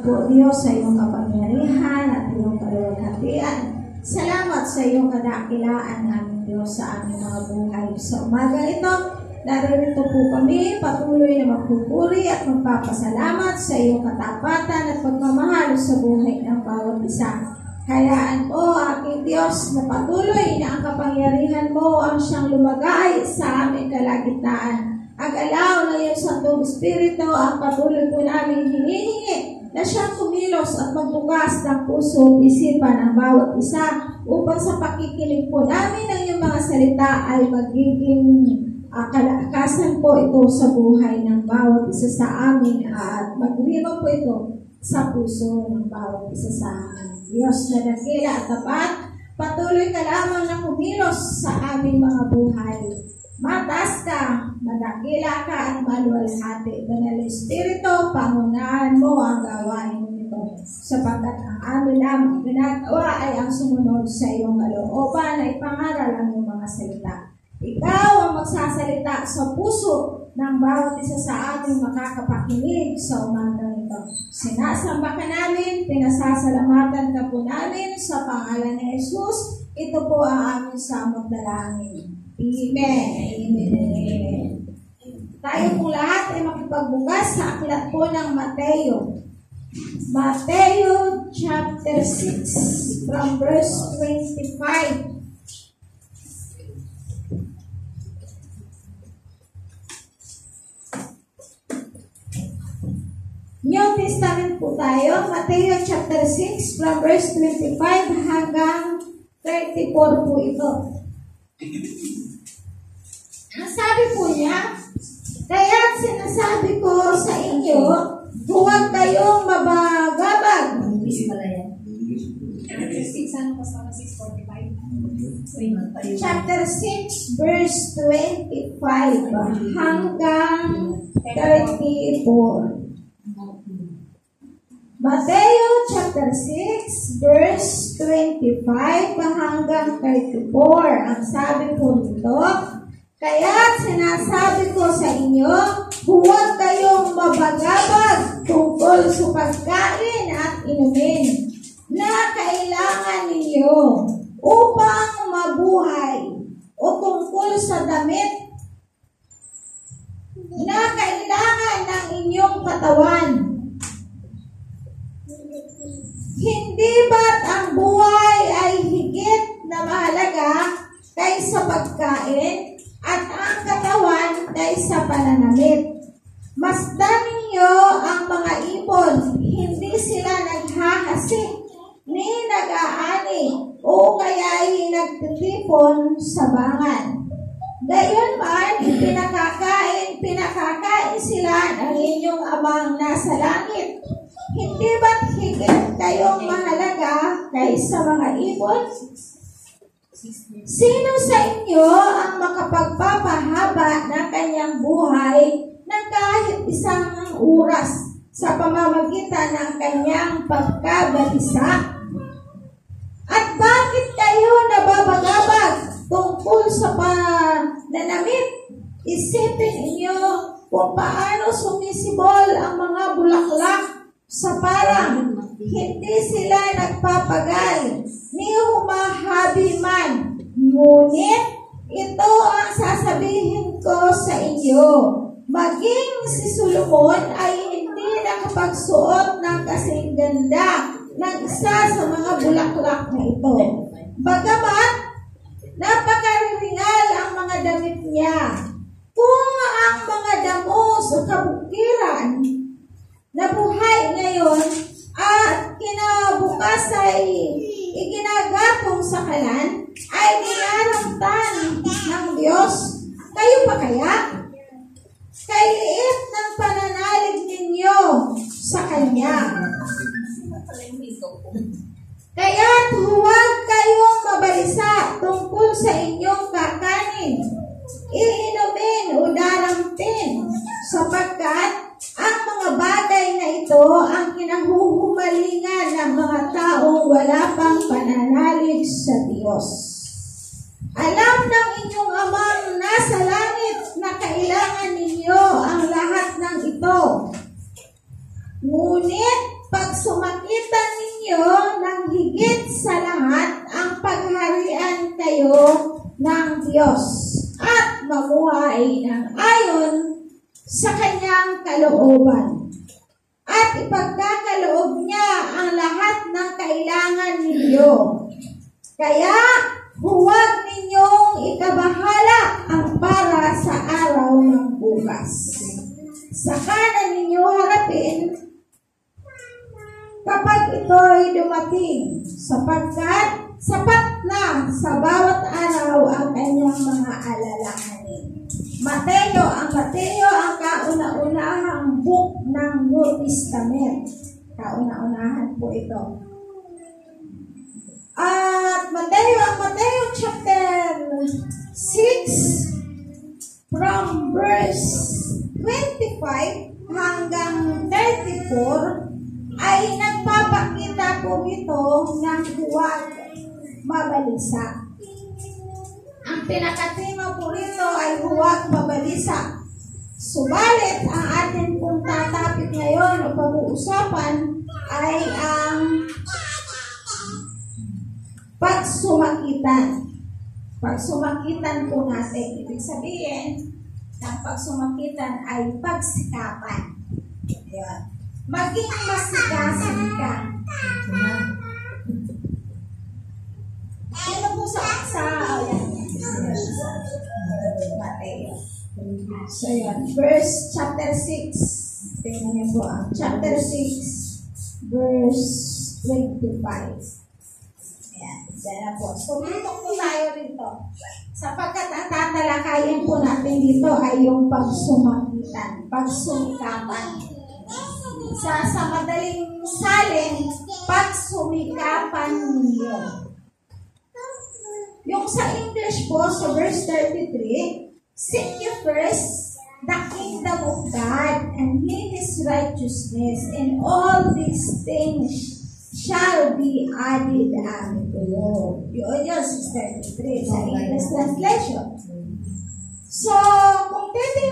salamat po Diyos sa iyong kapangyarihan at iyong kaluwalhatian. Salamat sa iyong kadakilaan aming Diyos sa aming mga buhay. Sa umaga ito, narito po kami patuloy na magpupuri at magpapasalamat sa iyong katapatan at pagmamahal sa buhay ng bawat isa. Hayaan po, aking Diyos, na patuloy na ang kapangyarihan mo ang siyang lumagay sa aming kalagitnaan. Ang alaw ng iyong Santong Espiritu ang patuloy po namin hinihingi na siyang kumilos at magbukas ng puso at isipan ng bawat isa upang sa pakikinig po namin ng iyong mga salita ay magiging uh, kalakasan po ito sa buhay ng bawat isa sa amin at maglibang po ito sa puso ng bawat isa sa amin. Diyos na dakila at tapat, patuloy ka lamang na kumilos sa aming mga buhay. Matas ka, madakila ka at maluwalhati. Banal Espiritu, pangunahan mo ang gawain nito. Sapagkat ang amin lamang ginagawa ay ang sumunod sa iyong kalooban na ipangaral ang iyong mga salita. Ikaw ang magsasalita sa puso ng bawat isa sa ating makakapakinig sa umaga nito. Sinasamba ka namin, pinasasalamatan ka po namin sa pangalan ni Jesus. Ito po ang aming samot na langin. Amen. Amen. Tayo po lahat ay makipagbukas sa aklat po ng Mateo. Mateo chapter 6 from verse 25. New Testament po tayo, Mateo chapter 6 from verse 25 hanggang 34 po ito. Ang sabi po niya, kaya sinasabi ko sa inyo, huwag kayong mabagabag. English pala yan. 6, ano kasama 645? Chapter 6 verse 25 hanggang 34. Mateo chapter 6 verse 25 hanggang 34. Ang sabi po nito, kaya sinasabi ko sa inyo, huwag kayong mabagabag tungkol sa pagkain at inumin na kailangan ninyo upang mabuhay o tungkol sa damit na kailangan ng inyong katawan. Hindi ba't ang buhay ay higit na mahalaga kaysa pagkain at ang katawan kaysa pananamit? Masdan ninyo ang mga ibon, hindi sila naghahasik ni nag-aani o kaya'y nagtitipon sa bangan. Gayon man, pinakakain, pinakakain sila ng inyong amang nasa langit. Hindi ba't higit kayong mahalaga kaysa mga ibon? Sino sa inyo ang makapagpapahaba ng kanyang buhay ng kahit isang oras sa pamamagitan ng kanyang pagkabalisa? At bakit kayo nababagabag tungkol sa pananamit? Isipin ninyo kung paano sumisibol ang mga bulaklak sa parang hindi sila nagpapagal ni humahabi man. Ngunit ito ang sasabihin ko sa inyo. Maging si Solomon ay hindi pagsuot ng kasing ganda ng isa sa mga bulaklak na ito. Bagamat napakariringal ang mga damit niya, kung ang mga damo sa kabukiran na buhay ngayon at kinabukas ay iginagatong sa kalan, ay dinaramtan ng Diyos. Kayo pa kaya? Kay liit ng pananalig ninyo sa Kanya. Kaya huwag kayong mabalisa tungkol sa inyong kakanin, iinumin o darampin, sapagkat ang mga bagay na ito ang kinahuhumalingan ng mga taong wala pang pananalig sa Diyos. Alam ng inyong amang nasa langit na kailangan ninyo ang lahat ng ito. Ngunit pag sumakitan ninyo ng higit sa lahat ang pagharian kayo ng Diyos at mamuhay ng ayon sa kanyang kalooban. At ipagkakaloob niya ang lahat ng kailangan ninyo. Kaya huwag ninyong ikabahala ang para sa araw ng bukas. Sa kanan ninyo harapin kapag ito'y dumating, sapagkat sapat na sa bawat araw ang kanyang mga alalahanin. Mateo, ang Mateo ang kauna-unahang book ng New Testament. Kauna-unahan po ito. At Mateo, ang Mateo chapter 6 from verse 25 hanggang 34 ay nagpapakita po ito ng huwag mabalisa. Ang pinakatema po rito ay huwag mabalisa. Subalit, ang ating pong tatapik ngayon o pag-uusapan ay ang pagsumakitan. Pagsumakitan po natin, ibig sabihin, ng pagsumakitan ay pagsikapan. Ayan. Maging masigasan ka. Ano po sa sa ayan. Mateo. So yan, verse chapter 6. Tingnan niyo po ang chapter 6 verse 25. Ayan, dyan na po. So, po tayo rito. Sapagkat ang tatalakayin po natin dito ay yung pagsumakitan, pagsumikapan. Sa, sa madaling salin, pagsumikapan ninyo. Yung sa English po, sa verse 33, Seek ye first the kingdom of God and His righteousness, and all these things shall be added unto you. Yun yun, 633 sa English translation. So, kung titingnan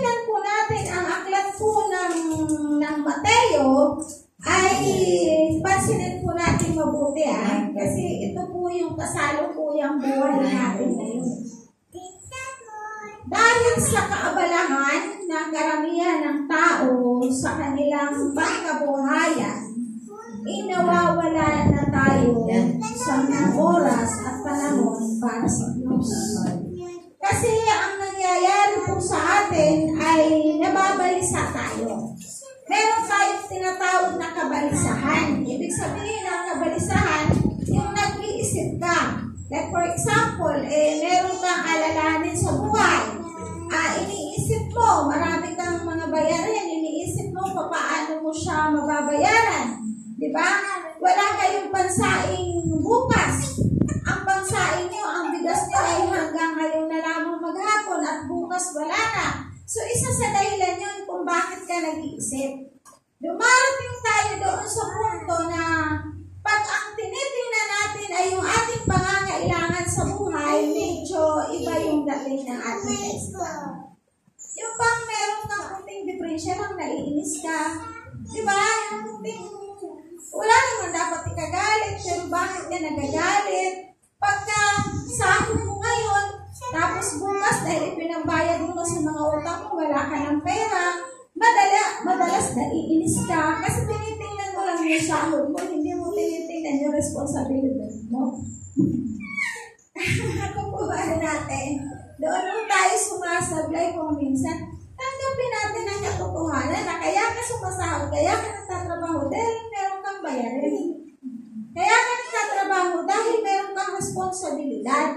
depression lang, naiinis ka. Di ba? Yung kunting, wala naman dapat ikagalit, pero bakit ka nagagalit? Pagka sahod mo ngayon, tapos bukas dahil ipinambayad mo sa mga utang mo, wala ka ng pera, madala, madalas naiinis ka kasi tinitingnan mo lang yung sahod mo, hindi mo tinitingnan yung responsibility mo. Ako po ba natin? Doon lang tayo sumasablay kung minsan. Tanggapin natin katotohanan na kaya ka sumasahod, kaya ka nagtatrabaho dahil meron kang bayarin. Kaya ka nagtatrabaho dahil meron kang responsibilidad.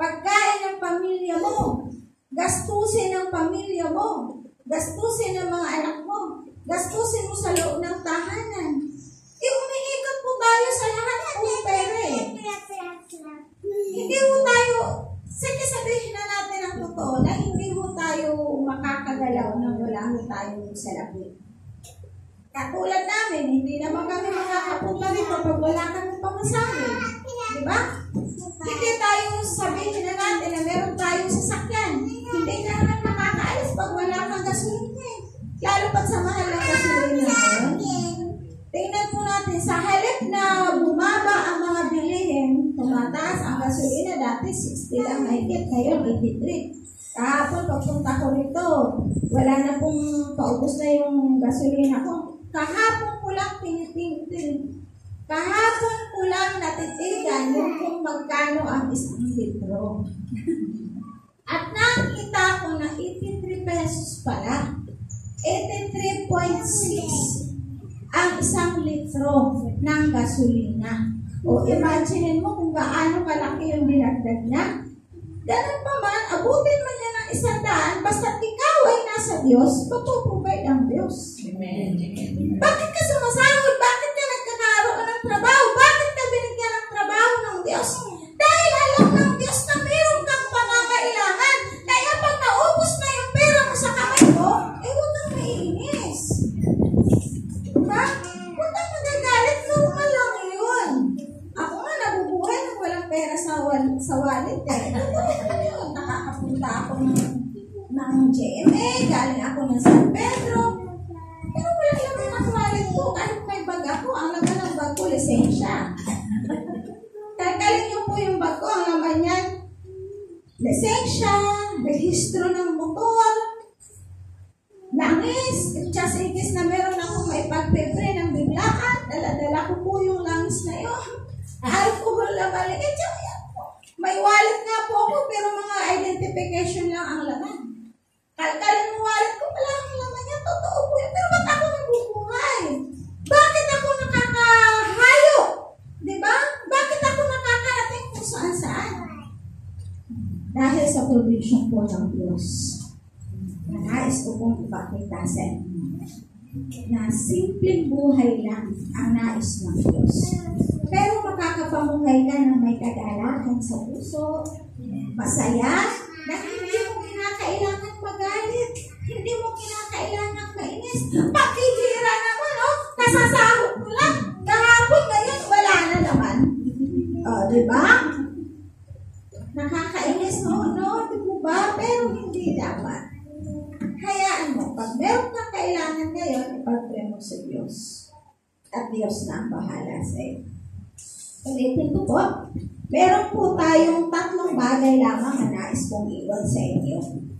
Pagkain ng pamilya mo, gastusin ng pamilya mo, gastusin ng mga anak mo, gastusin mo sa loob ng tahanan. Eh, umiikot po tayo sa lahat ng pera eh. Hindi ho tayo, sige sabihin na natin ang totoo na hindi ho tayo makakagalaw na wala ho tayo sa labi. Katulad namin, hindi naman kami makakapunta rito pag wala kami pamasahe. Di ba? Hindi tayo sabihin na natin na meron tayong sasakyan. Hindi na naman makakaalis pag wala kang gasolina eh. Lalo pag sa mahal ng gasolina. Tingnan po natin, sa halip na bumaba ang mga bilihin, tumataas ang gasolina dati 60 lang mahigit, ngayon 83. Kahapon pagpunta ko rito, wala na pong paubos na yung gasolina ko. Kahapon ko lang tinitingin. Kahapon ko lang natitigan yung kung magkano ang isang litro. At nakita ko na 83 pesos pala. 83.6 ang isang litro ng gasolina. O imagine mo kung gaano kalaki yung dinagdag niya. Ganun pa man, abutin mo niya ng isang daan, basta ikaw ay nasa Diyos, papuprovide ang Diyos. Bakit ka sumasahod? Bakit ka nagkakaroon ng trabaho?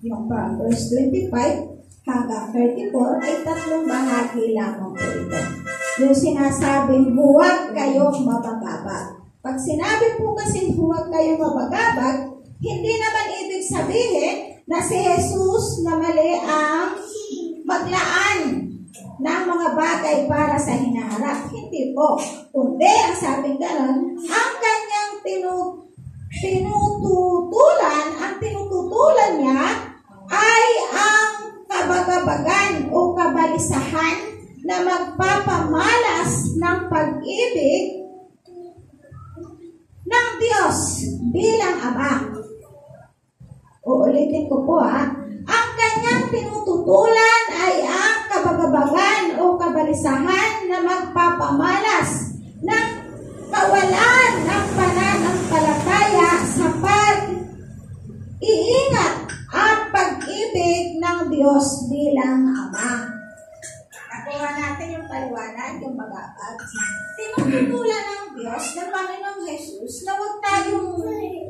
Yung from verse 25 hanggang 34 ay tatlong bahagi lamang po ito. Yung sinasabing huwag kayong mabagabag. Pag sinabi po kasi huwag kayong mabagabag, hindi naman ibig sabihin na si Jesus na mali ang maglaan ng mga bagay para sa hinaharap. Hindi po. Kundi, ang sabi ganon, ang kanyang tinu, tinututulan, ang tinututulan niya ay ang kabagabagan o kabalisahan na magpapamalas ng pag-ibig ng Diyos bilang Ama. Uulitin ko po ha. Ang kanyang tinututulan ay ang kabagabagan o kabalisahan na magpapamalas ng kawalan ng pananampalataya sa pag-iingat at pag-ibig ng Diyos bilang Ama. Nakuha natin yung paliwanag, yung bagabag. Tinututulan ng Diyos ng Panginoong Jesus na huwag tayong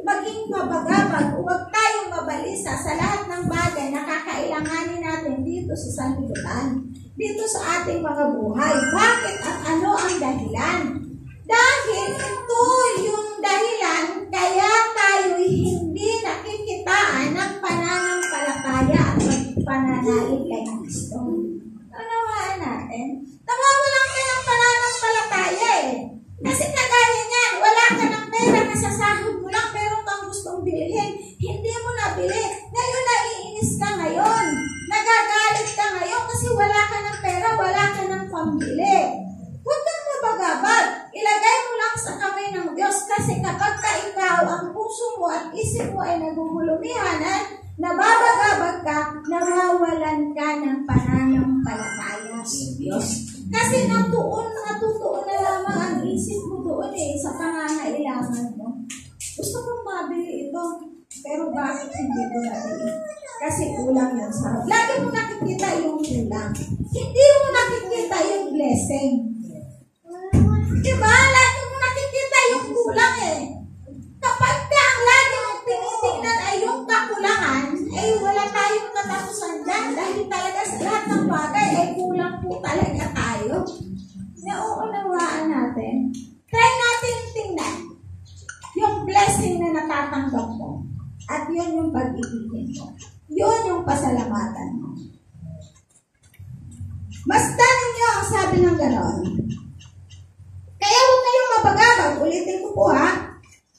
maging mabagabag o huwag tayong mabalisa sa lahat ng bagay na kakailanganin natin dito sa sanlibutan. dito sa ating mga buhay. Bakit at ano ang dahilan? Dahil ito yung dahilan kaya tayo hindi nakikitaan ng pananampalataya at pananalig kay Kristo. Nanawaan natin. Nawawalan ka ng pananampalataya eh. Kasi kagaya niyan, wala ka ng pera, nasasahod mo lang, meron kang gustong bilhin. Hindi mo nabili. Ito, pero bakit hindi nabili? Kasi kulang yan sa Lagi mo nakikita yung kulang. Hindi mo nakikita yung blessing. Diba? Lagi mo nakikita yung kulang eh. Kapag ka ang lagi mong tinitingnan ay yung kakulangan, ay wala tayong katapusan dyan dahil talaga sa lahat ng bagay ay kulang po talaga tayo. Nauunawaan natin. Try natin tingnan yung blessing na natatanggap mo. At yun yung pag-ibigin mo. Yun yung pasalamatan mo. Basta ninyo ang sabi ng ganon. Kaya huwag kayong mabagabag. Ulitin ko po ha.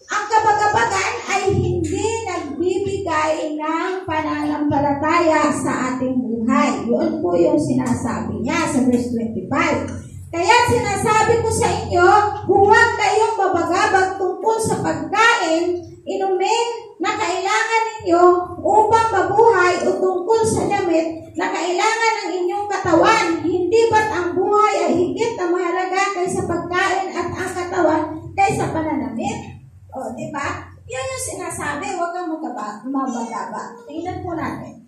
Ang kabagabagan ay hindi nagbibigay ng pananampalataya sa ating buhay. Yun po yung sinasabi niya sa verse 25. Kaya sinasabi ko sa inyo, huwag kayong mabagabag tungkol sa pagkain, inumin na kailangan ninyo upang mabuhay o tungkol sa damit na kailangan ng inyong katawan. Hindi ba't ang buhay ay higit na mahalaga kaysa pagkain at ang katawan kaysa pananamit? O, di ba? Yan yung sinasabi, huwag kang magaba, mabagaba. Tingnan po natin.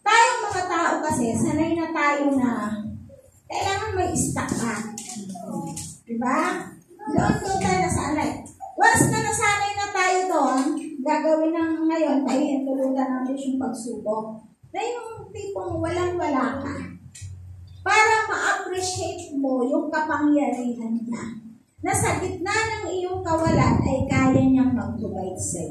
Tayong mga tao kasi, sanay na tayo na kailangan may stock ka. Di ba? Doon doon tayo nasanay. Once na nasanay na tayo doon, gagawin ng ngayon, tayo tulutan natin yung pagsubok. Na yung tipong walang-wala ka. Para ma-appreciate mo yung kapangyarihan niya na sa gitna ng iyong kawalan ay kaya niyang mag-provide sa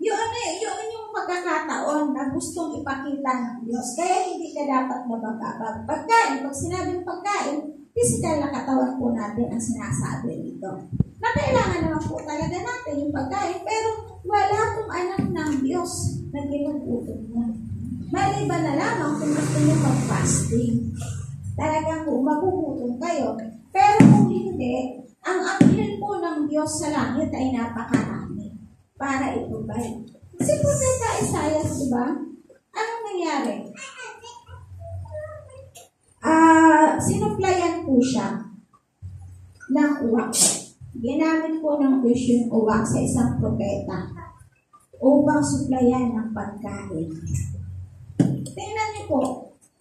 iyo. Yun, eh, yun yung pagkakataon na gustong ipakita ng Diyos. Kaya hindi ka dapat mabagabag. Pagkain, pag sinabing pagkain, physical na katawan po natin ang sinasabi dito. Na kailangan naman po talaga natin yung pagkain, pero wala kong anak ng Diyos na ginugutom mo. Maliban na lamang kung gusto niyo mag-fasting. Talagang kung magugutom kayo. Pero kung hindi, ang anghel po ng Diyos sa langit ay napakarami para i-provide. Kasi Propeta Isaiah, di ba? Anong nangyari? Ah, sinuplayan po siya ng uwak. Ginamit po ng Diyos yung uwak sa isang propeta upang suplayan ng pagkain. Tingnan niyo po,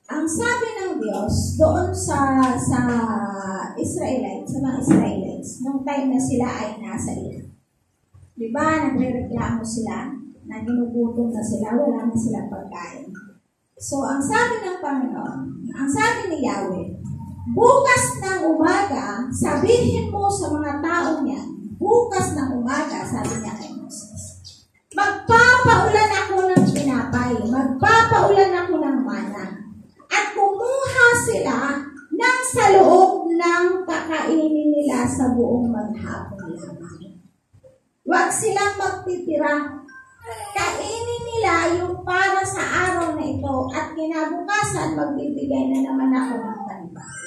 ang sabi ng Diyos doon sa sa Israelites, sa mga Israelites, nung time na sila ay nasa Egypt. Di ba, nagre-reklamo sila na ginugutom na sila, wala na sila pagkain. So, ang sabi ng Panginoon, ang sabi ni Yahweh, bukas ng umaga, sabihin mo sa mga tao niya, bukas ng umaga, sabi niya kay Huwag silang magtitira. Kainin nila yung para sa araw na ito at kinabukasan magbibigay na naman ako ng panibago.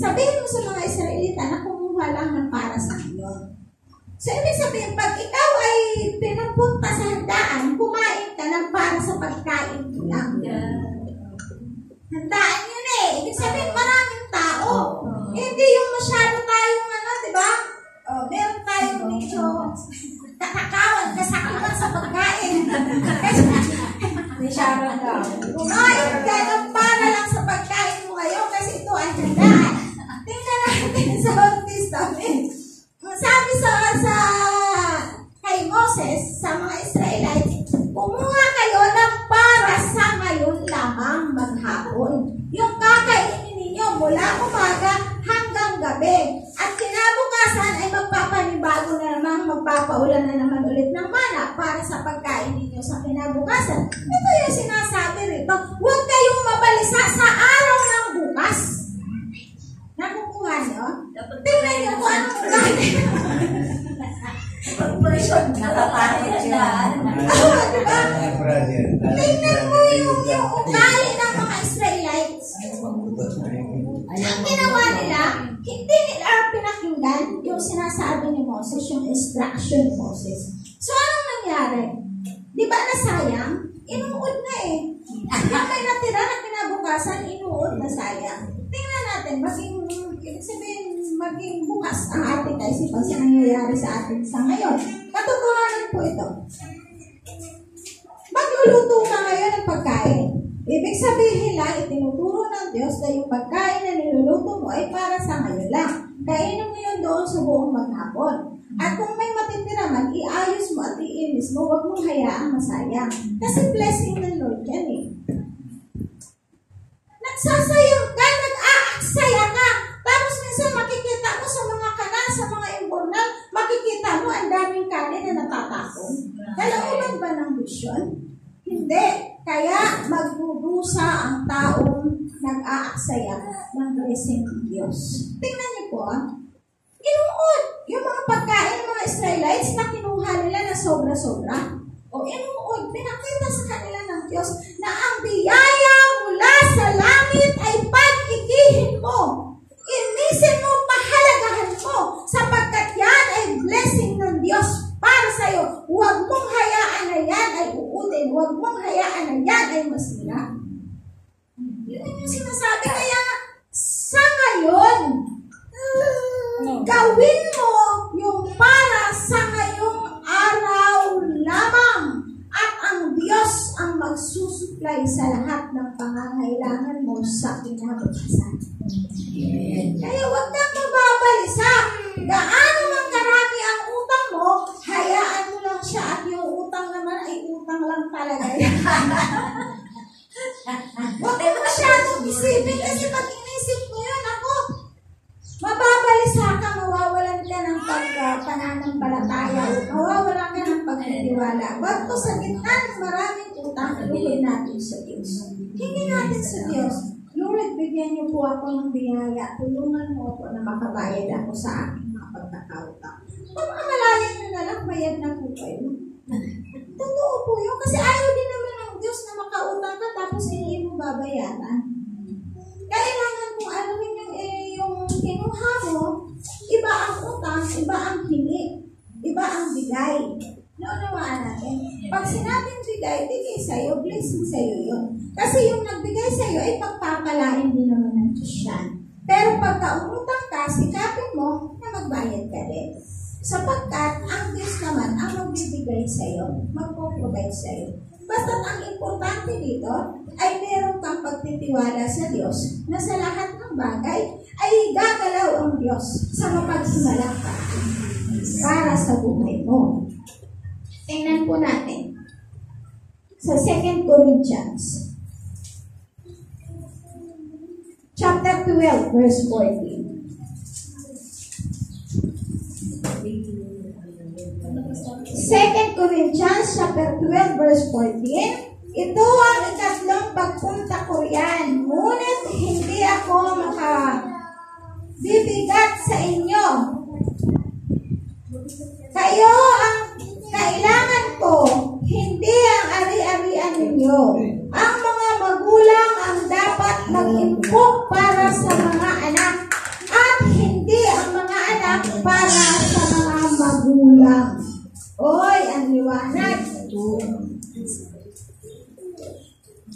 Sabihin mo sa mga Israelita na kumuha lang ng para sa inyo. So, ibig sabihin, pag ikaw ay pinupunta sa handaan, kumain ka ng para sa pagkain mo lang. Handaan yun eh. Ibig sabihin, maraming tao. Hindi yung masyado tayong ano, di ba? Oh, meron tayong medyo kakakawan, kasakiman sa pagkain. May Sharon daw. kumain ka ng para lang sa pagkain mo ngayon kasi ito ay handaan. Ang Sabi sa, sa kay Moses, sa mga Israelites, kumuha kayo ng para sa ngayon lamang maghapon. Yung kakainin ninyo mula umaga hanggang gabi. At kinabukasan ay magpapanibago na naman, magpapaulan na naman ulit ng mana para sa pagkain ninyo sa kinabukasan. Ito yung sinasabi rito, huwag kayong mabalisa sa araw ng bukas. Nakukuha niyo? Tingnan niyo kung anong ugali. Pag-version siya. Oo, di ba? Tingnan mo yung, yung ugali ng mga Israelites. Ang ginawa nila, hindi nila pinakinggan yung sinasabi ni Moses, yung instruction ni Moses. So, anong nangyari? Di ba nasayang? Inuod na eh. Yung may natira na kinabukasan, inuod na sayang. Tingnan natin, maging, ibig sabihin, maging bukas ang ating kaisipan sa nangyayari sa atin sa ngayon. Katotohanan po ito. Magluluto ka ngayon ng pagkain. Ibig sabihin lang, itinuturo ng Diyos na yung pagkain na niluluto mo ay para sa ngayon lang. Kainin mo yun doon sa buong maghapon. At kung may matitira man, iayos mo at iinis mo, huwag mong hayaang masayang. Kasi blessing ng Lord yan eh. Nagsasayang ka, nag-aaksaya ka. Tapos minsan makikita mo sa mga kanal, sa mga imbornal, makikita mo ang daming kanin na natatapon. Kalaunan ba ng vision? Hindi. Kaya magdudusa ang taong nag-aaksaya ng blessing ng Diyos. Tingnan niyo po ah. Inuod. Yung mga pagkain ng mga Israelites na kinuha nila na sobra-sobra. O inuod. Pinakita sa kanila ng Diyos na ang biyaya mula sa langit ay pag-igihin mo. Inisin mo, pahalagahan mo, sapagkat yan ay blessing ng Diyos para sa iyo. Huwag mong hayaan na yan ay uudin. Huwag mong hayaan na yan ay masira. Yun yung sinasabi. Kaya sa ngayon, gawin mo yung para sa ngayong araw lamang. At ang Diyos ang magsusupply sa lahat ng pangangailangan mo sa kinabukasan. Kaya huwag kang mababalisa. Gaano ang hayaan mo lang siya at yung utang naman ay utang lang talaga. Huwag mo masyadong isipin kasi pag inisip mo yun, ako, mababalisa ka, mawawalan ka ng pagpananampalataya, mawawalan ka ng pagtitiwala. Huwag ko sa gitna ng maraming utang, ilugin natin sa Diyos. Hindi natin sa Diyos. Lord, bigyan niyo po ako ng biyaya. Tulungan mo ako na makabayad ako sa aking mga pagkakautang. Amalayan nyo na lang, bayad na po kayo. Totoo po yun. Kasi ayaw din naman ng Diyos na makautang ka tapos hindi mo babayaran. Kailangan kung alamin yung, eh, yung kinuha mo, iba ang utang, iba ang hingi, iba ang bigay. Naunawaan natin. Pag sinabing bigay, bigay sa'yo, blessing sa'yo yun. Kasi yung nagbigay sa'yo ay pagpapalain din naman ng Diyos. Pero pagka umutang ka, sikapin mo na magbayad ka din. Sapagkat ang Diyos naman ang magbibigay sa'yo, magpo-provide sa'yo. Basta ang importante dito ay meron kang pagtitiwala sa Diyos na sa lahat ng bagay ay gagalaw ang Diyos sa mapagsimalak ka para sa buhay mo. Tingnan po natin sa 2 Corinthians chapter 12 verse 14. 2 Corinthians chapter 12 verse 14, ito ang ikatlong pagpunta ko riyan. Ngunit hindi ako makabibigat sa inyo. Kayo ang kailangan ko, hindi ang ari-arian ninyo. Ang mga magulang ang dapat mag-impok para sa mga anak at hindi ang mga anak para sa. Oy, ang liwanag.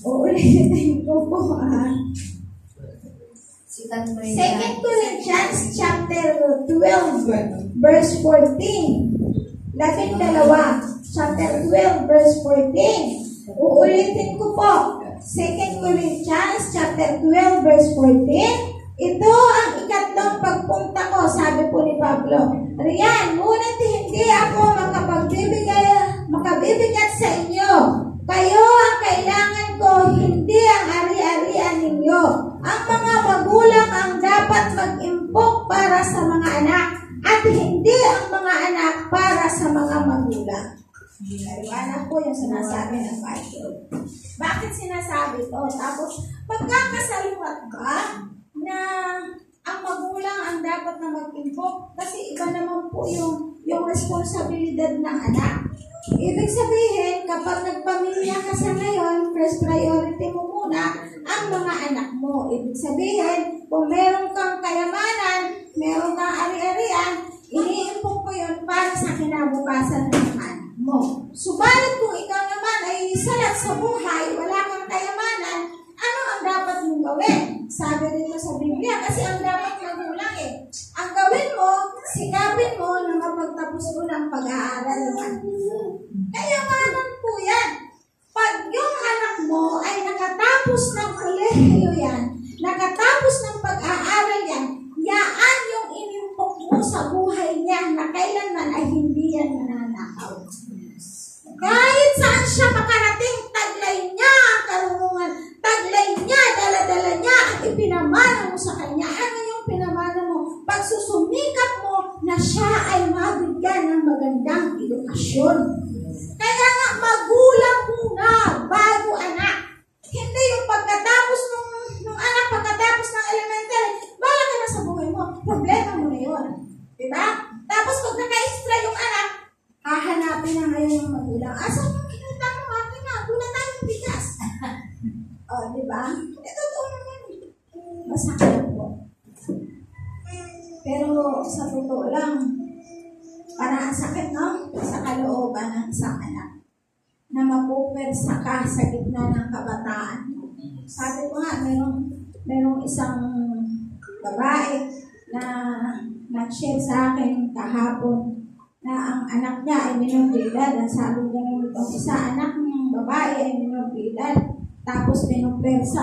Uulitin ko po ah. Second Corinthians chapter 12 verse 14. Labing dalawa. Chapter 12 verse 14. Uulitin ko po. Second Corinthians chapter 12 verse 14. Ito ang ikatlong pagpunta ko, sabi po ni Pablo. Riyan, ngunit hindi ako makapagbibigay, makabibigat sa inyo. Kayo ang kailangan ko, hindi ang ari-arian ninyo. Ang mga magulang ang dapat mag-impok para sa mga anak at hindi ang mga anak para sa mga magulang. Kaliwanag po yung sinasabi ng Bible. Bakit sinasabi to? Tapos, pagkakasaluhat ba na ang magulang ang dapat na mag-impok? Kasi iba naman po yung, yung responsibilidad ng anak. Ibig sabihin, kapag nagpamilya ka sa ngayon, first priority mo muna ang mga anak mo. Ibig sabihin, kung meron kang kayamanan, meron kang ari-arian, iniimpok ko yun para sa kinabukasan ng anak mo. Subalit kung ikaw naman ay salat sa buhay, wala kang kayamanan, ano ang dapat mong gawin? Sabi dito sa Biblia, kasi ang dapat magulang eh. Ang gawin mo, sikapin mo na mapagtapos mo ng pag-aaral ng anak mo. Kayamanan po yan. Pag yung anak mo ay nakatapos ng kolehiyo yan, nakatapos ng pag-aaral yan, yaan yung inimpok mo sa buhay niya na kailanman ay hindi yan nananakaw. Kahit saan siya makarating, taglay niya ang karunungan, taglay niya, daladala niya at ipinamana mo sa kanya. Ano yung pinamana mo? Pagsusumikap mo na siya ay mabigyan ng magandang edukasyon.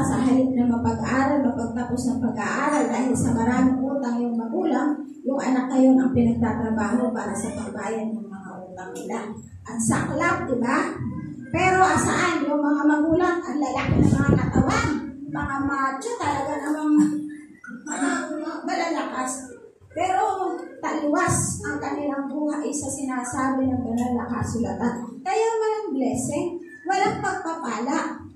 Pinumpersa sa halip na mapag-aral, mapagtapos ng pag-aaral dahil sa maraming utang yung magulang, yung anak ngayon ang pinagtatrabaho para sa pagbayan ng mga utang nila. Ang saklap, di ba? Pero asaan yung mga magulang, ang lalaki ng mga katawan, mga macho, talaga namang malalakas. Pero taliwas ang kanilang buhay sa sinasabi ng banal na kasulatan. Kaya walang blessing, walang pagpapala.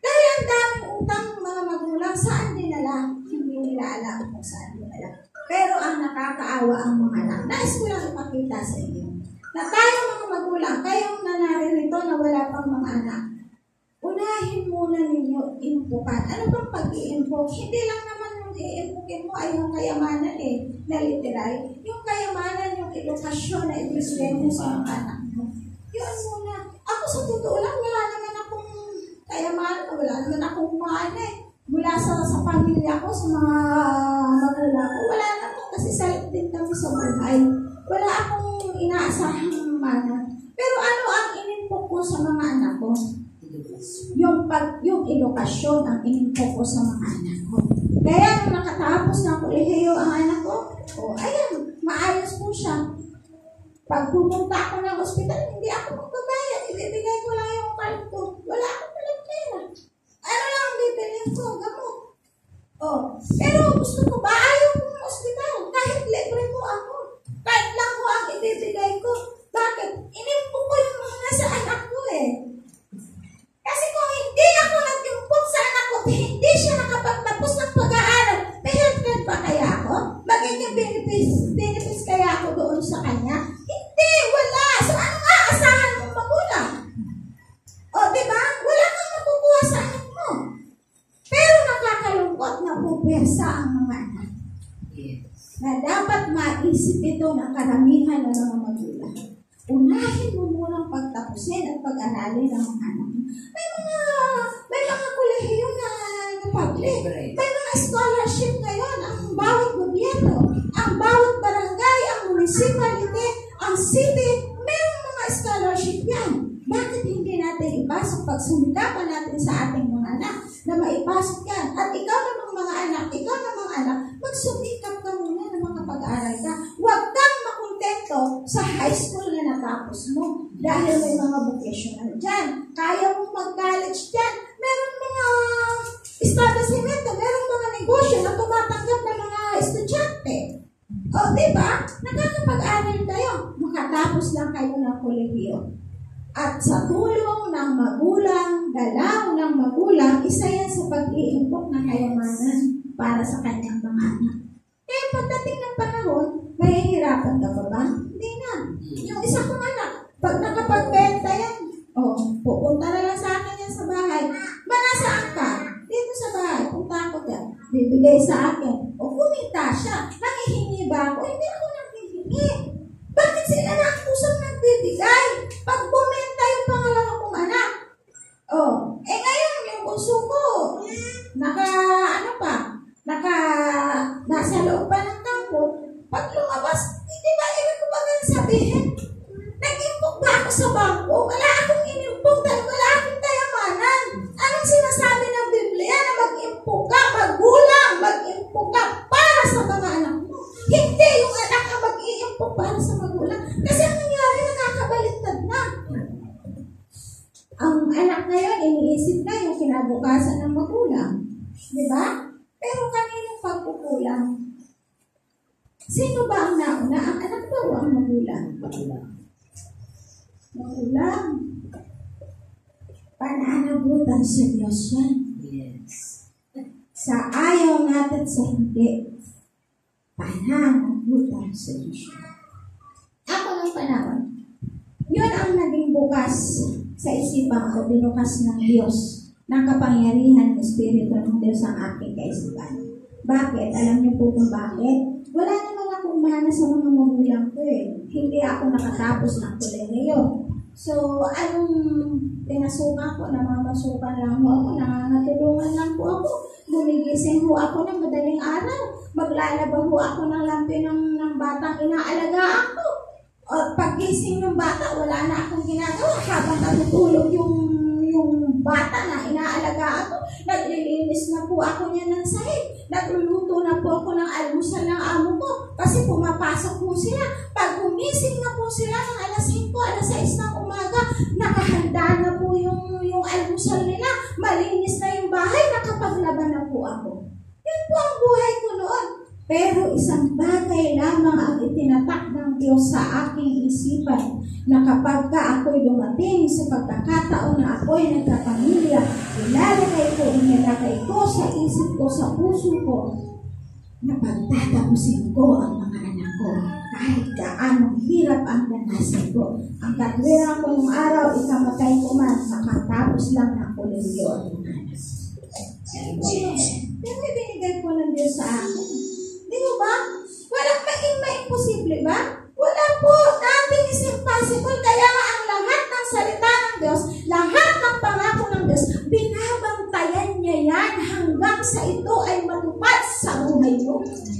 Dahil ang daming utang ng mga magulang, saan dinala? Hindi nila alam kung saan dinala. Pero ang nakakaawa ang mga anak. Nais ko lang ipakita sa inyo na tayo mga magulang, kayong nanarito na wala pang mga anak, unahin muna ninyo impukan. Ano bang pag-iimpok? Hindi lang naman yung iimpukin mo ay yung kayamanan eh, na literal. Yung kayamanan, yung edukasyon na ibigay mo sa mga anak mo. Yun muna. Ako sa totoo lang, wala naman kayamanan, wala naman akong mana eh. Mula sa, sa pamilya ko, sa mga magulang ko, wala naman kasi salit din kami sa buhay. Wala akong inaasahang mana. Pero ano ang inimpok ko sa mga anak ko? Yung pag yung edukasyon ang inimpok ko sa mga anak ko. Kaya nung nakatapos ng kolehiyo ang anak ko, oh, ayan, maayos po siya. Pag pumunta ako ng ospital, hindi ako magbabayad. Ibibigay ko lang yung card ko. Wala akong palang pera. Ano lang ang bibilin ko? Gamot. Oh, pero gusto ko ba? Ayaw ko ng ospital. Kahit libre mo ako. Kahit lang ko ang ibibigay ko. Bakit? Inimpo ko yung mga nasa anak ko eh. Kasi kung hindi ako nag-impok sa anak ko, hindi siya nakapagtapos ng pag-aaral, may health card ba kaya ako? Magiging benefits, benefits kaya ako doon sa kanya? Hindi, wala. So ano nga asahan mong magulang? O, di ba? Wala kang makukuha sa anak mo. Pero nakakalungkot na pupersa ang mga anak Yes. na dapat maisip ito ng karamihan ng mga magulang. Unahin mo munang pagtapusin at pag-aralin ng mga anak. May mga, may mga kolehiyo na, na public. May mga scholarship ngayon ang bawat gobyerno, ang bawat barangay, ang municipality, ang city, mayroong mga scholarship yan. Bakit hindi natin ipasok pag sumikapan natin sa ating mga anak na maipasok yan? At ikaw namang mga anak, ikaw namang anak, magsumikap ka muna na makapag-aral ka. Huwag kang makontento sa high school na natapos mo dahil may mga vocational dyan. Kaya mong mag-college dyan. Meron mga establishmento, meron mga negosyo na tumatanggap ng mga estudyante. O, di ba? Nakakapag-aral kayo. Makatapos lang kayo ng kolehiyo. At sa tulong ng magulang, dalaw ng magulang, isa yan sa pag-iimpok ng kayamanan para sa kanyang mga anak. Kaya pagdating ng panahon, mahihirapan ka pa ba? Hindi na. Yung isa kong anak, pag nakapagbenta yan, oh, pupunta na lang sa akin yan sa bahay. Ma, nasaan ka? Dito sa bahay, punta ako dyan. Bibigay sa akin. O kumita siya. Nangihingi ba ako? Hindi ako nanghihingi. Bakit sila na ang kusang nagbibigay? Pag bumenta yung pangalawa kong anak. Oh, eh ngayon, yung puso ko, naka, ano pa, naka, nasa loob pa ng kampo. Pag lumabas, hindi ba, ibig ko ba sabihin? Nag-impok ba ako sa bangko? Wala akong inimpok dahil wala akong kayamanan. Anong sinasabi ng Biblia na mag-impok ka, magulang, mag-impok ka para sa mga anak mo? Hindi yung anak ang mag-iimpok para sa magulang. Kasi ang nangyari, nakakabaliktad na. Ang anak ngayon, iniisip na yung kinabukasan ng magulang. Di ba? Pero kaninong pagkukulang? Sino ba ang nauna? Ang anak ba o ang magulang? Magulang. Pananagutan sa Diyos yan. Yes. Sa ayaw natin sa hindi. Pananagutan sa Diyos. Ako ng panahon, yun ang naging bukas sa isipan ko, binukas ng Diyos ng kapangyarihan ng Espiritu ng Diyos ang aking kaisipan. Bakit? Alam niyo po kung bakit? Wala naman akong mana sa mga magulang ko eh. Hindi ako nakatapos ng kolehiyo. So, anong pinasukan ko? Namamasukan lang ho ako, nangangatulungan lang po ako. Gumigising ho ako ng madaling araw. Maglalaba ho ako ng lampi ng, ng batang inaalagaan ko. O paggising ng bata, wala na akong ginagawa habang natutulog yung yung bata na inaalagaan ko. Naglilinis na po ako niya ng sahig. Nagluluto na po ako ng almusal ng amo ko kasi pumapasok po sila. Pag gumising na po sila ng alas 5, alas 6 ng umaga, nakahanda na po yung, yung almusal nila. Malinis na yung bahay, nakapaglaban na po ako. Yun po ang buhay ko noon. Pero isang bagay lamang ang itinatak ng Diyos sa aking isipan na kapag ka ako'y dumating sa pagkakataon na ako'y nagkapamilya, ilalagay ko, inilagay ko sa isip ko, sa puso ko, na pagtatapusin ko ang mga anak ko kahit gaano hirap ang danasin ko. Ang katwiran ko nung araw, ikamatay ko man, makatapos lang ng ang mga anak. Pero binigay ko ng Diyos sa akin. Di ba ba? Walang maging ma-imposible ba? Wala po. Nothing is impossible. Kaya ang lahat ng salita ng Diyos, lahat ng pangako ng Diyos, binabantayan niya yan hanggang sa ito ay matupad Amén.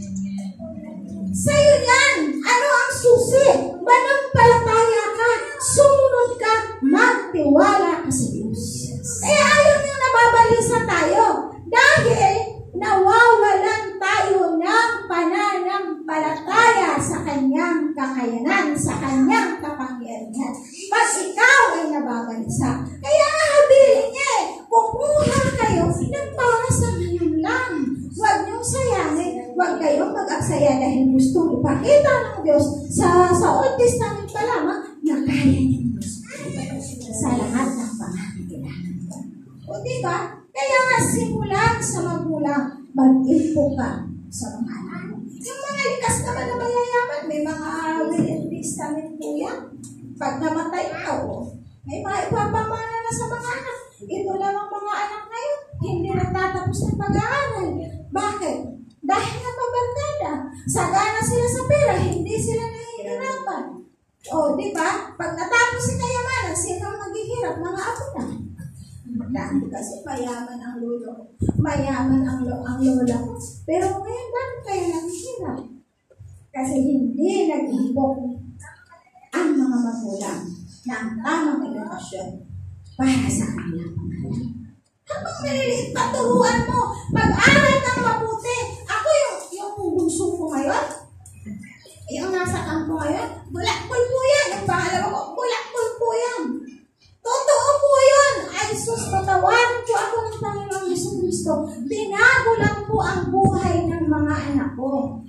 Kristo, binago lang po ang buhay ng mga anak ko.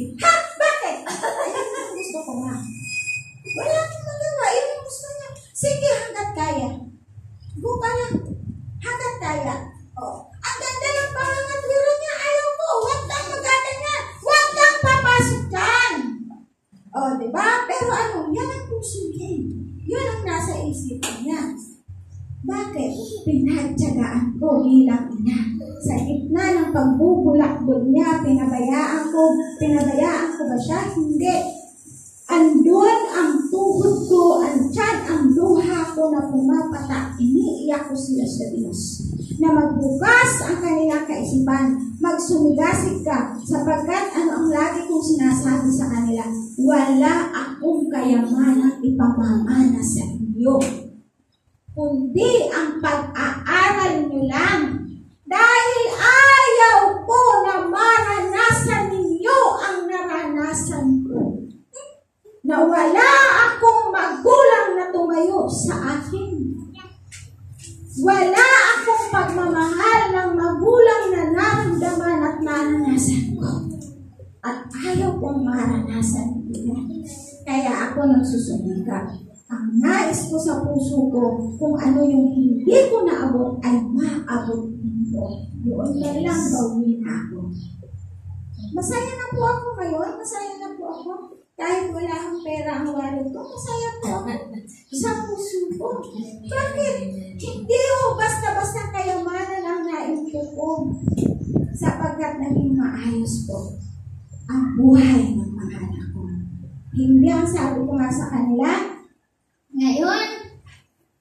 Ha. ko. Bakit? Hindi ho, basta-basta kayamanan ang naimpo ko. Sapagkat naging maayos po ang buhay ng mga anak ko. Hindi ang sabi ko nga sa kanila, ngayon,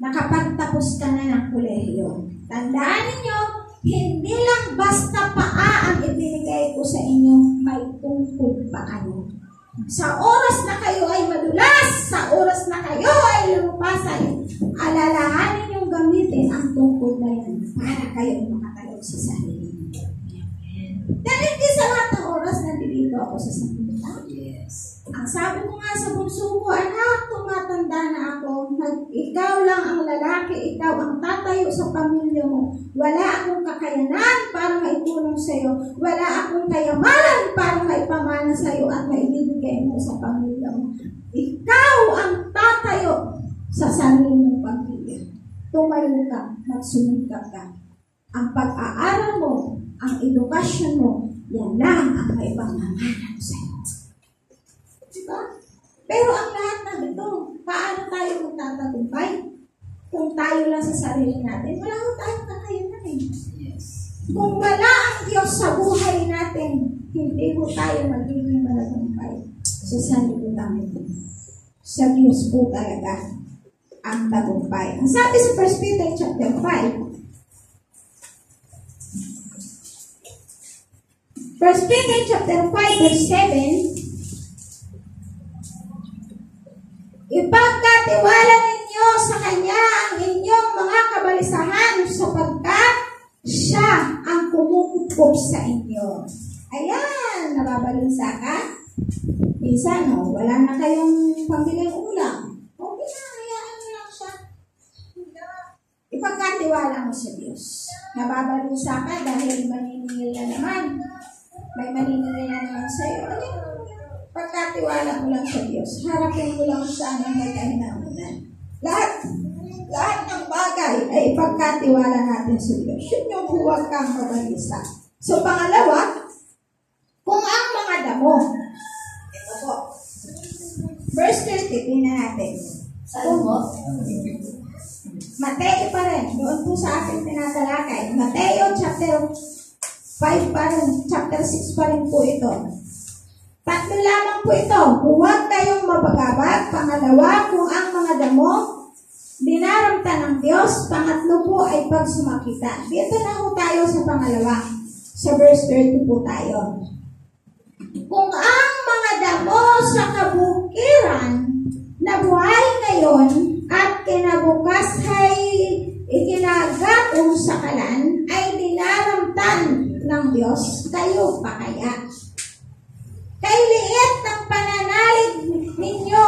nakapagtapos ka na ng kolehiyo. Tandaan ninyo, hindi lang basta paa ang ibinigay ko sa inyo, may tungkol pa kayo. Sa oras na kayo ay madulas, sa oras na kayo ay lumapasan, alalahanin yung gamitin ang tungkol na yan para kayo makatalaw sa sarili. Dahil hindi sa lahat ng oras nandito ako sa salita. Ang sabi ko nga sa bunso ko, anak, tumatanda na ako. Nag, ikaw lang ang lalaki, ikaw ang tatayo sa pamilya mo. Wala akong kakayanan para maitulong sa iyo. Wala akong kayamanan para maipamana sa iyo at maibibigay mo sa pamilya mo. Ikaw ang tatayo sa sarili mong pamilya. Tumayo ka, magsumikap ka. Ang pag-aaral mo, ang edukasyon mo, yan lang ang maipamana sa iyo. Pero ang lahat ng ito, paano tayo magtatagumpay? Kung tayo lang sa sarili natin, wala ko tayong kakayanan eh. Kung wala ang Diyos sa buhay natin, hindi ko tayo magiging matagumpay sa sarili namin. Sa Diyos po talaga ang tagumpay. Ang sabi sa 1 Peter chapter 5, 1 Peter chapter 5 verse 7, Ipagkatiwala ninyo sa Kanya ang inyong mga kabalisahan sapagkat siya ang kumukukup sa inyo. Ayan, nababalisa ka? Minsan, no, wala na kayong pambiling ulam. Okay na, hayaan mo lang siya. Ipagkatiwala mo sa Diyos. Nababalisa ka dahil maniningil na naman. May maniningil na naman sa'yo. Ayan, pagkatiwala mo lang sa Diyos. Harapin mo lang siya ng may kahinamunan. Lahat, lahat ng bagay ay ipagkatiwala natin sa Diyos. Yun yung huwag kang mabalisa. So, pangalawa, kung ang mga damo, ito po, verse 30, tingnan natin. Saan mo? Mateo pa rin, doon po sa ating tinatalakay. Mateo chapter 5 pa rin, chapter 6 pa rin po ito. Tatlo lamang po ito. Huwag kayong mapagabag. Pangalawa, kung ang mga damo, dinaramta ng Diyos. Pangatlo po ay pagsumakita. Dito na po tayo sa pangalawa. Sa verse 30 po tayo. Kung ang mga damo sa kabukiran na buhay ngayon at kinabukas ay ikinagatong sa kalan ay dinaramtan ng Diyos, kayo pa kaya? Kay liit ng pananalig ninyo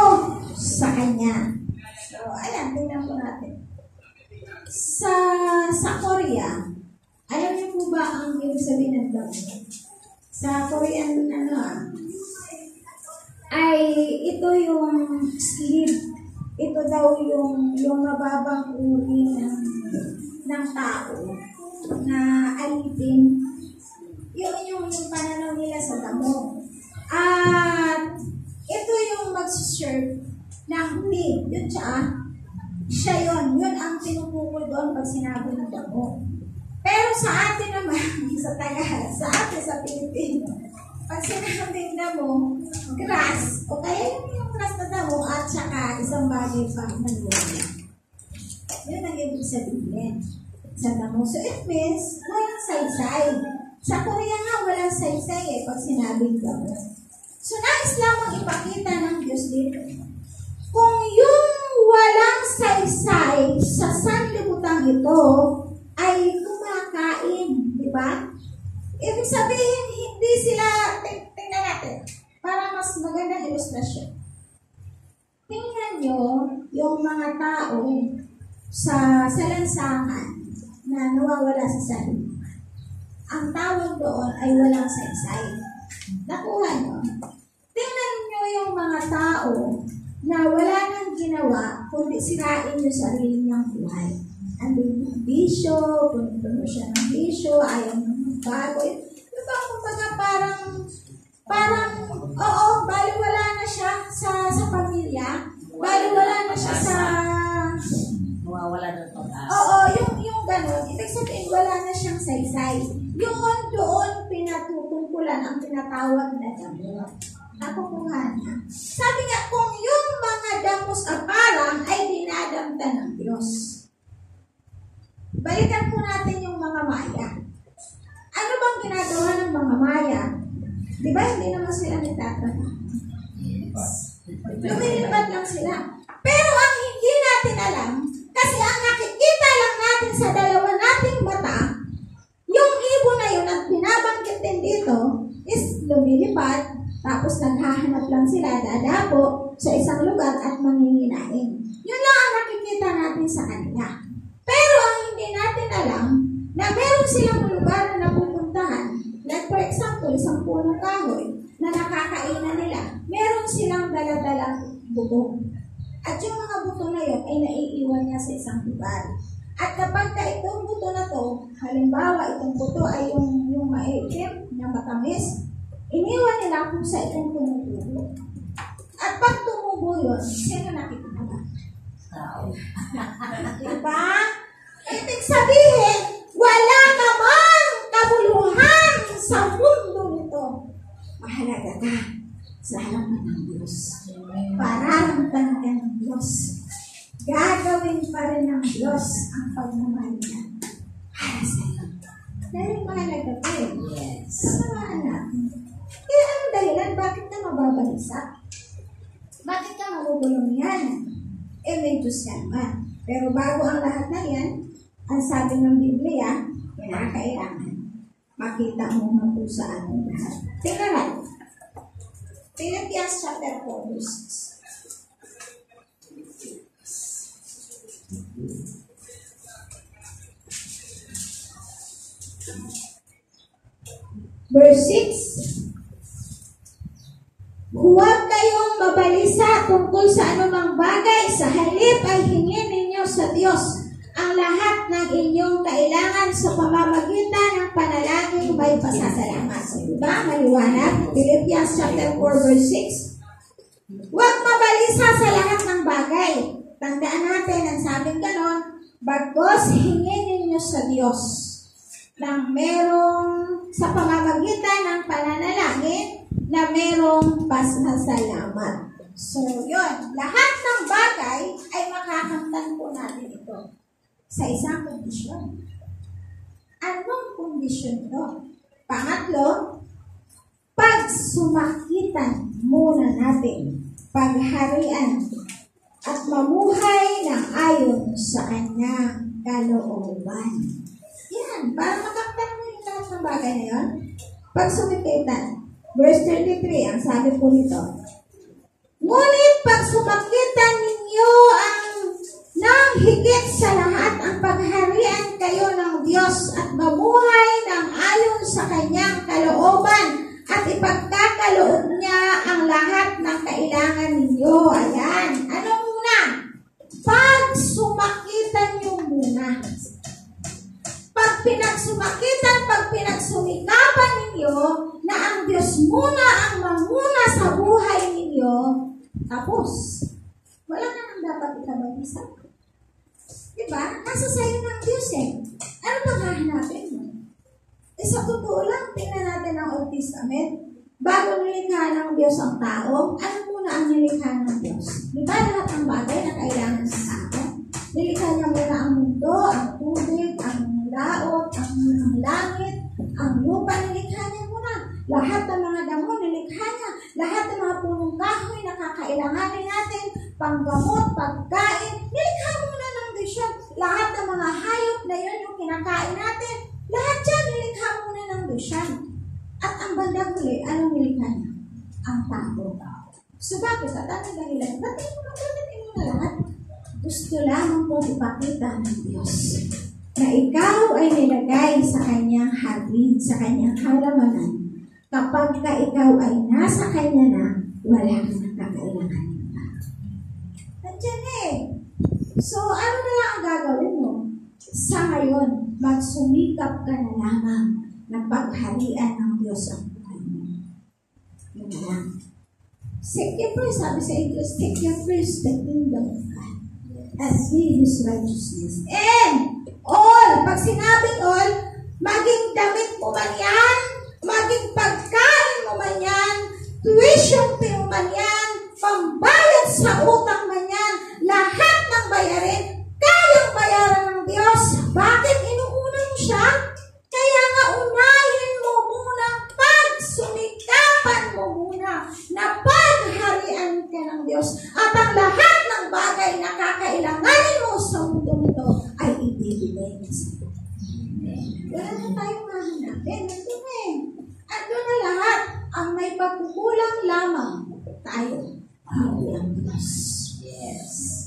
sa Kanya. So, ayan, tingnan po natin. Sa, sa Korea, alam niyo po ba ang ibig sabihin ng damo? Sa Korean, ano ah, ay ito yung sleep. Ito daw yung, yung mababang uri ng, ng tao na alipin. Yun yung, yung pananaw nila sa damo. At ito yung magsiserve ng lead. Yun siya. ah. Siya yun. Yun ang tinutungkol doon pag sinabi ng damo. Pero sa atin naman, sa Tagalog, sa atin sa Pilipino, pag sinabing damo, grass, o kaya yun yung grass na damo at saka isang bagay pa ng lupa. Yun ang ibig sabihin sa damo. So it means, walang saysay. Sa Korea nga, walang saysay eh, pag sinabing damo. So nais lamang ipakita ng Diyos dito. Kung yung walang saysay sa sanlibutan ito ay kumakain, di ba? Ibig sabihin, hindi sila, ting- tingnan natin, para mas magandang ilustrasyon. Tingnan nyo yung mga tao sa, sa lansangan na nawawala sa sarili. Ang tawag doon ay walang saysay. Nakuha nyo? Tingnan nyo yung mga tao na wala nang ginawa kundi sirain yung sarili niyang buhay. Andun yung bisyo, puno siya ng bisyo, ayaw nang magbago. Yung ba, kumbaga parang, parang, oo, bali wala na siya sa, sa pamilya. Bali wala na siya sa, Mawawala ng pag-asa. Oo, yung, yung gano'n, ibig sabihin wala na siyang saysay. Yung doon pinatutungkulan ang tinatawag na damo. Nakukuha niya. Sabi nga, kung yung mga damos aparang ay dinadamta ng Diyos. Balikan po natin yung mga Maya. Ano bang ginagawa ng mga Maya? Di ba hindi naman sila nagtatrabaho? Lumilipad lang sila. Pero ang hindi natin alam, kasi ang nakikita lang natin sa dalawa nating mata, yung ibon na yun at binabanggit din dito is lumilipad, tapos naghahanap lang sila, dadapo sa isang lugar at manginginain. Yun lang ang nakikita natin sa kanila. Isang punong kahoy na nakakainan nila, meron silang daladalang buto. At yung mga buto na yun ay naiiwan niya sa isang lugar. At kapag ka itong buto na to, halimbawa itong buto ay yung, yung maitim na matamis, iniwan nila kung sa itong tumutubo. At pag tumubo yun, sino nakikita ba? Tao. Diba? Ibig sabihin, wala namang kabuluhan sa mundo Mahalaga ka sa harapan ng Diyos. Pararamdaman ka ng Diyos. Gagawin pa rin ng Diyos ang pagmamahal niya para sa iyo. Dahil mahalaga ka eh. Yes. Samahan natin. Kaya ano dahilan? Bakit ka mababalisa? Bakit ka mabubulong yan? Eh, may Diyos naman. Pero bago ang lahat na yan, ang sabi ng Biblia, kinakailangan. Makita mo na po sa ating lahat. Tingnan lang. Philippians chapter 4, verse 6. Verse 6. Huwag kayong mabalisa tungkol sa anumang bagay. Sa halip ay hingin ninyo sa Diyos ang lahat ng inyong kailangan sa pamamagitan ng panalangin may pasasalamat. So, diba? Maliwanag. Philippians chapter 4 verse 6. Huwag mabalisa sa lahat ng bagay. Tandaan natin ang sabing ganon, bagos hingin ninyo sa Diyos ng merong sa pamamagitan ng pananalangin na merong pasasalamat. So, yun. Lahat ng bagay ay makakamtan po natin ito sa isang kondisyon. Anong kondisyon ito? Pangatlo, pag sumakitan muna natin, pagharian, at mamuhay ng ayon sa kanyang kalooban. Yan, para makaptan mo yung lahat ng bagay na yun. Pag sumikitan, verse 33, ang sabi po nito, Ngunit pag sumakitan ninyo nang higit sa lahat ang pagharian kayo ng Diyos at mamuhay ng ayon sa kanyang kalooban at ipagkakaloob niya ang lahat ng kailangan ninyo. Ayan. Ano muna? Pag sumakitan nyo muna. Pag pinagsumakitan, pag pinagsumikapan ninyo na ang Diyos muna ang mamuna sa buhay ninyo, tapos, wala na nang dapat ikabalisa. Diba? Nasa sa'yo ng Diyos eh. Ano bang hahanapin mo? Eh sa totoo lang, tingnan natin ang Old Testament. Bago nilikha ng Diyos ang tao, ano muna ang nilikha ng Diyos? Di ba lahat ng bagay na kailangan sa tao? Nilikha niya muna ang mundo, ang tubig, ang laot, ang, ang langit, ang lupa, nilikha niya muna. Lahat ng mga damo, nilikha niya. Lahat ng mga punong kahoy na kakailanganin natin, panggamot, pagkain, nilikha muna yan. Lahat ng mga hayop na yun, yung kinakain natin, lahat yan, nilikha muna ng Diyos. At ang bandang huli, anong nilikha niya? Ang tao. So bakit? Sa dami dahilan, ba't mo na mo na lahat? Gusto lamang po ipakita ng Diyos na ikaw ay nilagay sa kanyang hari, sa kanyang halamanan. Kapag ka ikaw ay nasa kanya na, wala ka nang kakailangan. Nandiyan eh. So, ano na lang ang gagawin mo? Sa ngayon, magsumikap ka na lamang na pagharian ng Diyos ang buhay mo. Yun na lang. Seek ye first, sabi sa English, seek ye first the kingdom of God and see His righteousness. And all, pag sinabing all, maging damit mo man yan, maging pagkain mo man yan, tuition fee mo man yan, pambayad sa utang man yan, lahat ng bayarin, kayang bayaran ng Diyos. Bakit inuuna mo siya? Kaya nga unahin mo muna pagsumikapan mo muna na pagharian ka ng Diyos. At ang lahat ng bagay na kakailanganin mo sa mundo ito ay ibibigay niya sa iyo. Wala na tayong mahanapin. Ito na eh. Ando na lahat. Ang may pagkukulang lamang tayo. Ang Diyos.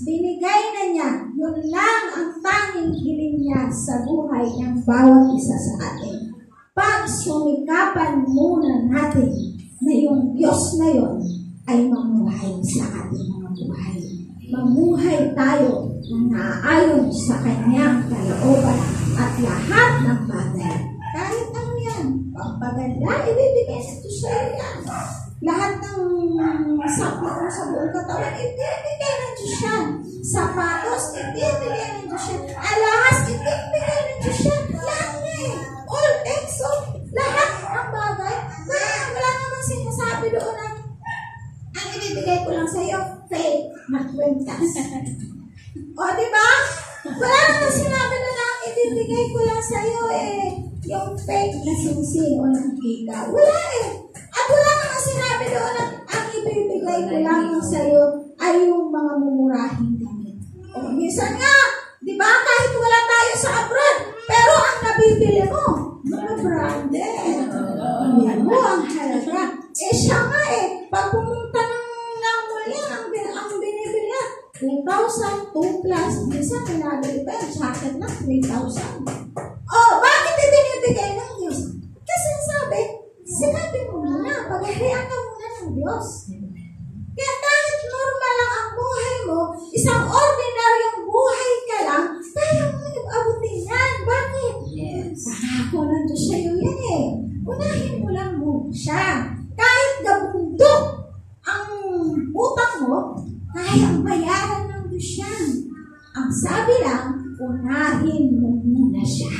Binigay na niya, yun lang ang tanging hiling niya sa buhay ng bawat isa sa atin. Pag sumikapan muna natin na yung Diyos na yun ay mamuhay sa ating mga buhay. Mamuhay tayo na naaayon sa kanyang kalooban at lahat ng bagay. Kahit ano yan, pagpaganda, ibibigay sa Diyos sa iyo yan. Lahat ng sakit mo sa buong katawan, ibibigay ng Diyos yan. Sapatos, ibibigay ng Diyos yan. Alahas, ibibigay ng Diyos yan. Lahat niya eh. All exo, lahat ng bagay. Kaya wala namang sinasabi doon na ang ibibigay ko lang sa iyo, faith na kwentas. o, di ba? Wala namang sinabi na lang, ibibigay ko lang sa iyo eh, yung fake na singsing o ng. Wala eh. At wala namang sinabi doon na ang ibibigay ko lang sa iyo ay yung mga mumurahing damit. O, minsan nga, di ba, kahit wala tayo sa abroad, pero ang nabibili mo, mga branded. Yan mo ang halaga. Eh siya nga eh, pag pumunta ng, ng yan, ang, 3,000, 2 plus, minsan pinabili pa yung jacket na 3,000. Oh, bakit hindi binibigay ng Diyos? Kasi sabi, sinabi mo muna, paghahayaan ka muna ng Diyos. Kaya kahit normal lang ang buhay mo, isang ordinaryong buhay ka lang, kaya mo nag-abutin yan. Bakit? Yes. Pangako nandun sa'yo yan eh. Unahin lang, unahin mo muna siya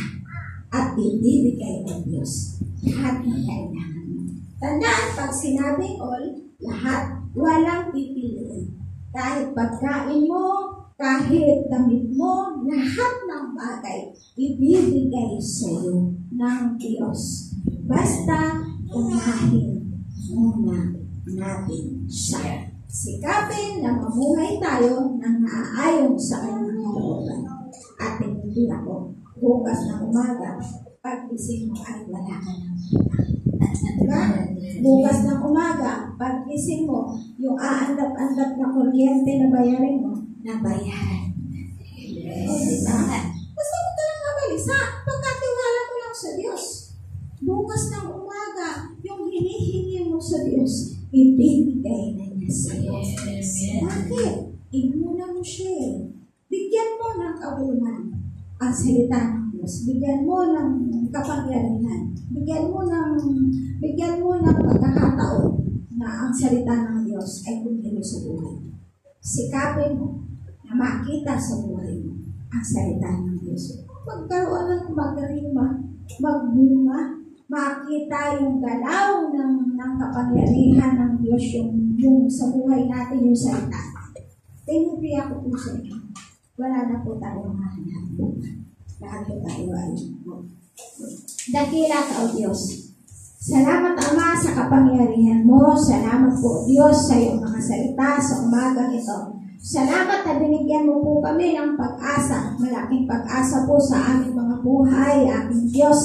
at ibibigay ng Diyos lahat ng kailangan mo. Tandaan, pag sinabing all, lahat, walang pipiliin. Kahit pagkain mo, kahit damit mo, lahat ng bagay, ibibigay sa iyo ng Diyos. Basta, unahin muna natin siya. Sikapin na mamuhay tayo ng naaayon sa kanyang kalooban. At hindi ako, bukas ng umaga, pag-isip mo ay wala ka ng Diba? Bukas ng umaga, pag-isip mo, yung aandap-andap na kuryente na bayarin mo, nabayaran. O, diba? Basta mo ka lang mabalisa, pagkatiwala mo lang sa Diyos. Bukas ng umaga, yung hinihingi mo sa Diyos, ibibigay na niya sa iyo. Bakit? Inuna mo siya eh. Bigyan mo ng kabulan ang salita ng Diyos. Bigyan mo ng kapangyarihan. Bigyan mo ng bigyan mo ng pagkakataon na ang salita ng Diyos ay kumilo sa buhay. Sikapin mo na makita sa buhay mo ang salita ng Diyos. Magkaroon ng magrima, magbunga, makita yung galaw ng, ng kapangyarihan ng Diyos yung, yung sa buhay natin yung salita. Tinupi ako po sa inyo. Wala na po tayong hahanap. Lahat po tayo ay Dakila ka, O Diyos. Salamat, Ama, sa kapangyarihan mo. Salamat po, Diyos, sa iyong mga salita sa umagang ito. Salamat na binigyan mo po kami ng pag-asa, malaking pag-asa po sa aming mga buhay, aking Diyos,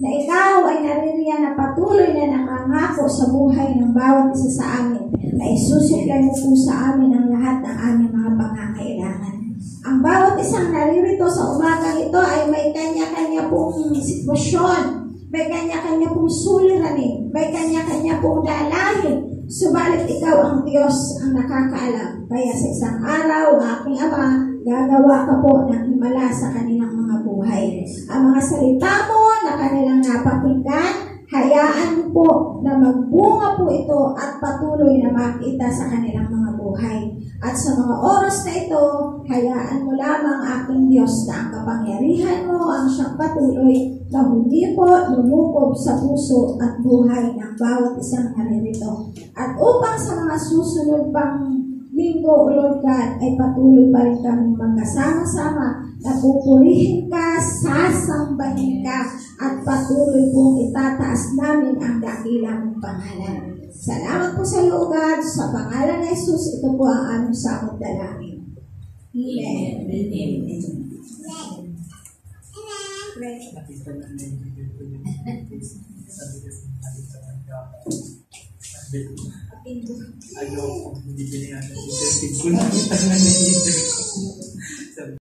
na ikaw ay naririyan na patuloy na nangangako sa buhay ng bawat isa sa amin, na isusupply mo po sa amin ang lahat ng aming mga pangangailangan. Ang bawat isang naririto sa umagang ito ay may kanya-kanya pong sitwasyon, may kanya-kanya pong suliranin, may kanya-kanya pong dalahin. Subalit ikaw ang Diyos ang nakakaalam. Kaya sa isang araw, aking Ama, gagawa ka po ng himala sa kanilang mga buhay. Ang mga salita mo na kanilang napakinggan, hayaan mo po na magbunga po ito at patuloy na makita sa kanilang mga buhay. At sa mga oras na ito, hayaan mo lamang aking Diyos na ang kapangyarihan mo ang siyang patuloy na hindi po lumukob sa puso at buhay ng bawat isang naririto. At upang sa mga susunod pang linggo, Lord God, ay patuloy pa rin kami magkasama-sama na pupurihin ka, sasambahin ka, at patuloy pong itataas namin ang dakilang pangalan. Salamat po sa iyo, God. Sa pangalan ni Jesus, ito po ang aming sakot dalangin. Amen. Amen. Nakita na na ko, hindi binigyan. Sabi ko, na video ko. Sabi